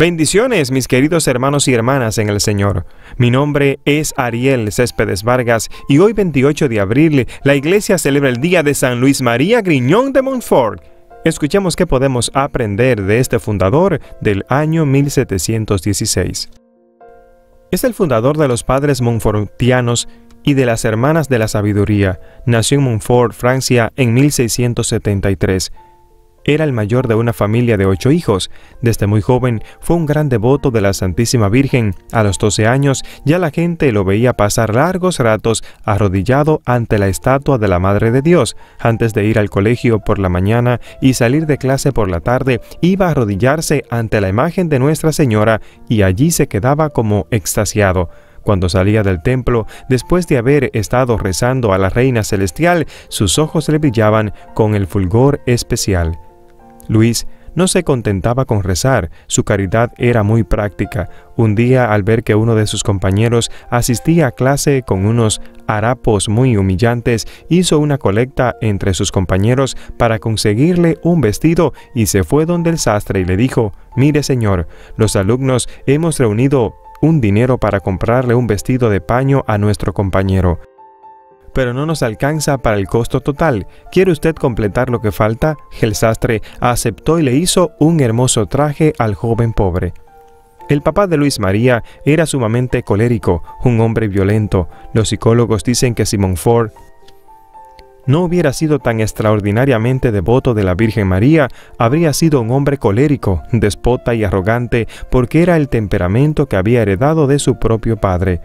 Bendiciones, mis queridos hermanos y hermanas en el Señor. Mi nombre es Ariel Céspedes Vargas y hoy 28 de abril la iglesia celebra el día de San Luis María Griñón de Montfort. Escuchemos qué podemos aprender de este fundador del año 1716. Es el fundador de los padres montfortianos y de las hermanas de la sabiduría. Nació en Montfort, Francia, en 1673 era el mayor de una familia de ocho hijos. Desde muy joven fue un gran devoto de la Santísima Virgen. A los 12 años ya la gente lo veía pasar largos ratos arrodillado ante la estatua de la Madre de Dios. Antes de ir al colegio por la mañana y salir de clase por la tarde, iba a arrodillarse ante la imagen de Nuestra Señora y allí se quedaba como extasiado. Cuando salía del templo, después de haber estado rezando a la Reina Celestial, sus ojos le brillaban con el fulgor especial. Luis no se contentaba con rezar, su caridad era muy práctica. Un día, al ver que uno de sus compañeros asistía a clase con unos harapos muy humillantes, hizo una colecta entre sus compañeros para conseguirle un vestido y se fue donde el sastre y le dijo, Mire señor, los alumnos hemos reunido un dinero para comprarle un vestido de paño a nuestro compañero pero no nos alcanza para el costo total. ¿Quiere usted completar lo que falta? El sastre aceptó y le hizo un hermoso traje al joven pobre. El papá de Luis María era sumamente colérico, un hombre violento. Los psicólogos dicen que Simon Ford no hubiera sido tan extraordinariamente devoto de la Virgen María, habría sido un hombre colérico, despota y arrogante, porque era el temperamento que había heredado de su propio padre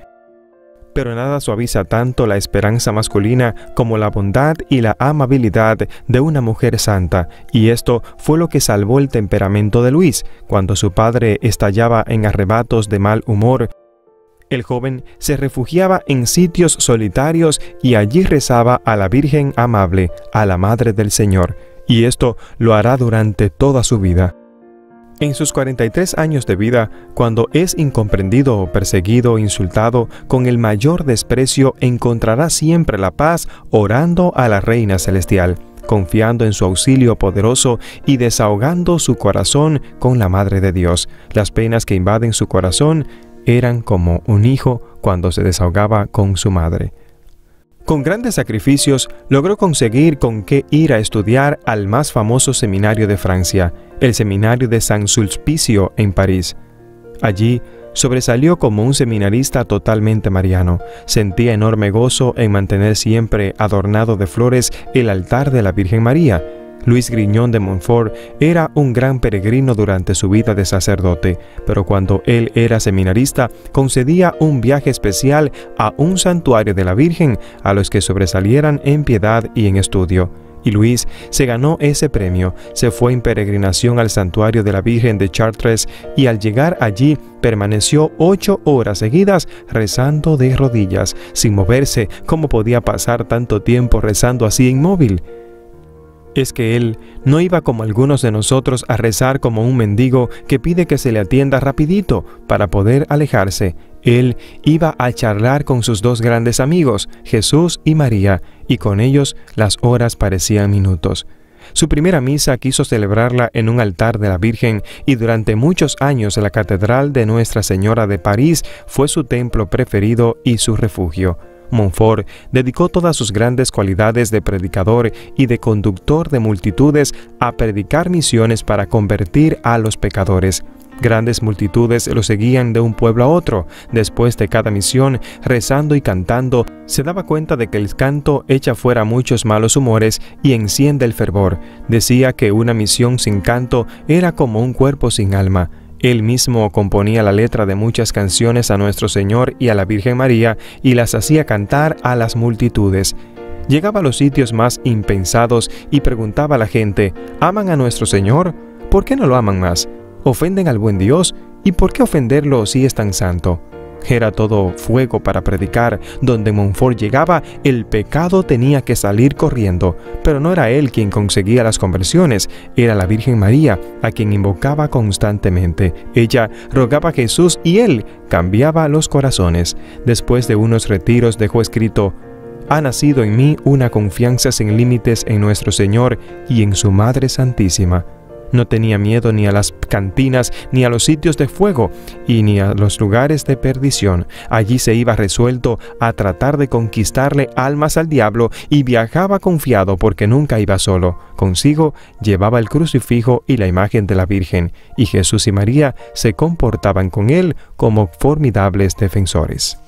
pero nada suaviza tanto la esperanza masculina como la bondad y la amabilidad de una mujer santa, y esto fue lo que salvó el temperamento de Luis cuando su padre estallaba en arrebatos de mal humor. El joven se refugiaba en sitios solitarios y allí rezaba a la Virgen amable, a la Madre del Señor, y esto lo hará durante toda su vida. En sus 43 años de vida, cuando es incomprendido, perseguido, insultado, con el mayor desprecio encontrará siempre la paz orando a la Reina Celestial, confiando en su auxilio poderoso y desahogando su corazón con la Madre de Dios. Las penas que invaden su corazón eran como un hijo cuando se desahogaba con su madre. Con grandes sacrificios logró conseguir con qué ir a estudiar al más famoso seminario de Francia, el seminario de San Sulpicio en París. Allí sobresalió como un seminarista totalmente mariano. Sentía enorme gozo en mantener siempre adornado de flores el altar de la Virgen María Luis Griñón de Montfort era un gran peregrino durante su vida de sacerdote, pero cuando él era seminarista concedía un viaje especial a un santuario de la Virgen a los que sobresalieran en piedad y en estudio. Y Luis se ganó ese premio, se fue en peregrinación al santuario de la Virgen de Chartres y al llegar allí permaneció ocho horas seguidas rezando de rodillas, sin moverse. ¿Cómo podía pasar tanto tiempo rezando así inmóvil? Es que él no iba como algunos de nosotros a rezar como un mendigo que pide que se le atienda rapidito para poder alejarse. Él iba a charlar con sus dos grandes amigos, Jesús y María, y con ellos las horas parecían minutos. Su primera misa quiso celebrarla en un altar de la Virgen y durante muchos años la Catedral de Nuestra Señora de París fue su templo preferido y su refugio. Montfort dedicó todas sus grandes cualidades de predicador y de conductor de multitudes a predicar misiones para convertir a los pecadores. Grandes multitudes lo seguían de un pueblo a otro. Después de cada misión, rezando y cantando, se daba cuenta de que el canto echa fuera muchos malos humores y enciende el fervor. Decía que una misión sin canto era como un cuerpo sin alma. Él mismo componía la letra de muchas canciones a nuestro Señor y a la Virgen María y las hacía cantar a las multitudes. Llegaba a los sitios más impensados y preguntaba a la gente, ¿aman a nuestro Señor? ¿Por qué no lo aman más? ¿Ofenden al buen Dios? ¿Y por qué ofenderlo si es tan santo? Era todo fuego para predicar. Donde Montfort llegaba, el pecado tenía que salir corriendo. Pero no era él quien conseguía las conversiones, era la Virgen María, a quien invocaba constantemente. Ella rogaba a Jesús y él cambiaba los corazones. Después de unos retiros dejó escrito, ha nacido en mí una confianza sin límites en nuestro Señor y en su Madre Santísima. No tenía miedo ni a las cantinas, ni a los sitios de fuego, y ni a los lugares de perdición. Allí se iba resuelto a tratar de conquistarle almas al diablo y viajaba confiado porque nunca iba solo. Consigo llevaba el crucifijo y la imagen de la Virgen, y Jesús y María se comportaban con él como formidables defensores.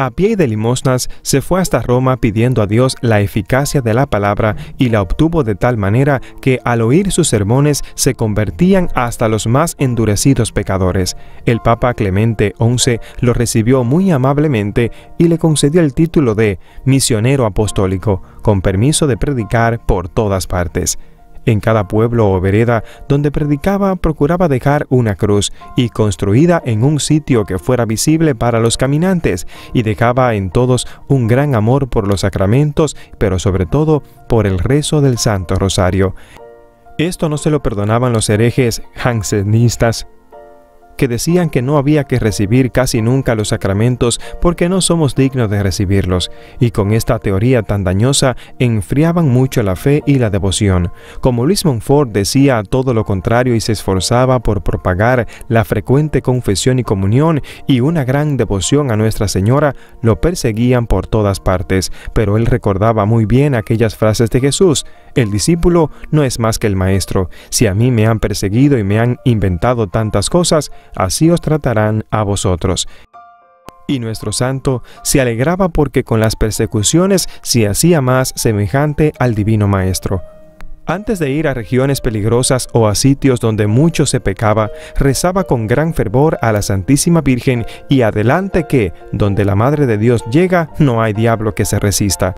A pie de limosnas se fue hasta Roma pidiendo a Dios la eficacia de la palabra y la obtuvo de tal manera que al oír sus sermones se convertían hasta los más endurecidos pecadores. El Papa Clemente XI lo recibió muy amablemente y le concedió el título de misionero apostólico, con permiso de predicar por todas partes. En cada pueblo o vereda donde predicaba procuraba dejar una cruz y construida en un sitio que fuera visible para los caminantes y dejaba en todos un gran amor por los sacramentos, pero sobre todo por el rezo del Santo Rosario. Esto no se lo perdonaban los herejes jansenistas que decían que no había que recibir casi nunca los sacramentos porque no somos dignos de recibirlos, y con esta teoría tan dañosa enfriaban mucho la fe y la devoción. Como Luis Montfort decía todo lo contrario y se esforzaba por propagar la frecuente confesión y comunión y una gran devoción a Nuestra Señora, lo perseguían por todas partes, pero él recordaba muy bien aquellas frases de Jesús, el discípulo no es más que el maestro. Si a mí me han perseguido y me han inventado tantas cosas, así os tratarán a vosotros. Y nuestro santo se alegraba porque con las persecuciones se hacía más semejante al divino maestro. Antes de ir a regiones peligrosas o a sitios donde mucho se pecaba, rezaba con gran fervor a la Santísima Virgen y adelante que, donde la Madre de Dios llega, no hay diablo que se resista.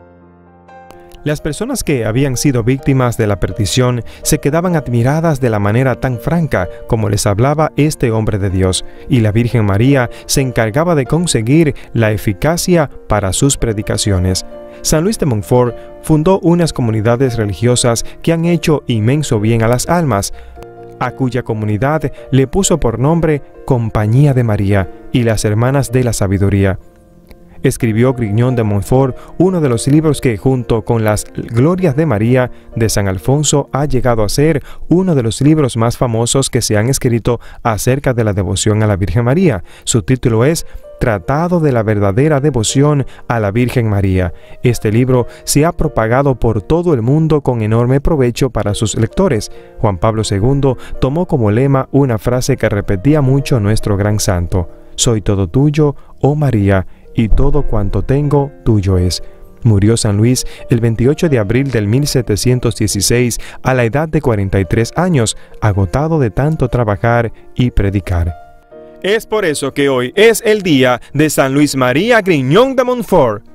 Las personas que habían sido víctimas de la perdición se quedaban admiradas de la manera tan franca como les hablaba este hombre de Dios, y la Virgen María se encargaba de conseguir la eficacia para sus predicaciones. San Luis de Montfort fundó unas comunidades religiosas que han hecho inmenso bien a las almas, a cuya comunidad le puso por nombre Compañía de María y las Hermanas de la Sabiduría escribió Grignon de Montfort uno de los libros que junto con las Glorias de María de San Alfonso ha llegado a ser uno de los libros más famosos que se han escrito acerca de la devoción a la Virgen María. Su título es Tratado de la verdadera devoción a la Virgen María. Este libro se ha propagado por todo el mundo con enorme provecho para sus lectores. Juan Pablo II tomó como lema una frase que repetía mucho nuestro gran santo. Soy todo tuyo, oh María, y todo cuanto tengo tuyo es. Murió San Luis el 28 de abril del 1716 a la edad de 43 años, agotado de tanto trabajar y predicar. Es por eso que hoy es el día de San Luis María Griñón de Montfort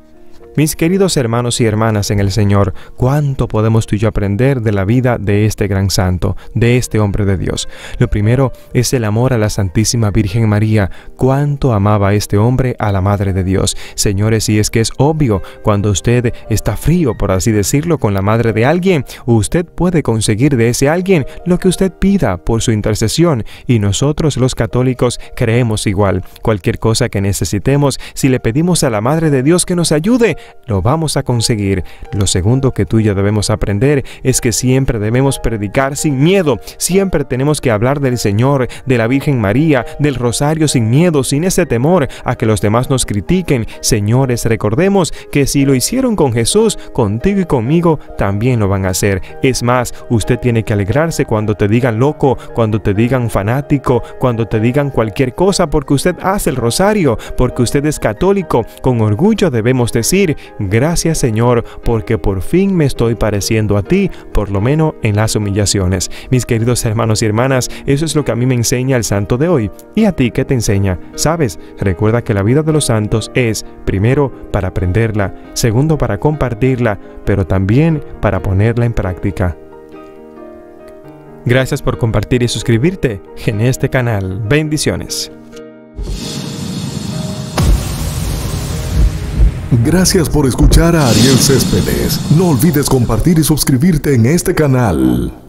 mis queridos hermanos y hermanas en el Señor, cuánto podemos tú y yo aprender de la vida de este gran santo, de este hombre de Dios. Lo primero es el amor a la Santísima Virgen María, cuánto amaba este hombre a la Madre de Dios. Señores, y es que es obvio, cuando usted está frío, por así decirlo, con la Madre de alguien, usted puede conseguir de ese alguien lo que usted pida por su intercesión, y nosotros los católicos creemos igual. Cualquier cosa que necesitemos, si le pedimos a la Madre de Dios que nos ayude, lo vamos a conseguir. Lo segundo que tú y yo debemos aprender es que siempre debemos predicar sin miedo. Siempre tenemos que hablar del Señor, de la Virgen María, del rosario sin miedo, sin ese temor a que los demás nos critiquen. Señores, recordemos que si lo hicieron con Jesús, contigo y conmigo también lo van a hacer. Es más, usted tiene que alegrarse cuando te digan loco, cuando te digan fanático, cuando te digan cualquier cosa porque usted hace el rosario, porque usted es católico. Con orgullo debemos gracias Señor, porque por fin me estoy pareciendo a ti, por lo menos en las humillaciones. Mis queridos hermanos y hermanas, eso es lo que a mí me enseña el santo de hoy. ¿Y a ti qué te enseña? Sabes, recuerda que la vida de los santos es, primero, para aprenderla, segundo, para compartirla, pero también para ponerla en práctica. Gracias por compartir y suscribirte en este canal. Bendiciones. Gracias por escuchar a Ariel Céspedes. No olvides compartir y suscribirte en este canal.